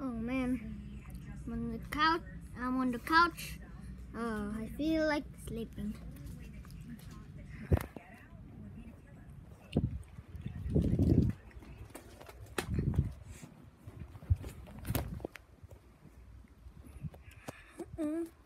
Oh man, I'm on the couch. I'm on the couch. Oh, I feel like sleeping. Mm-hmm.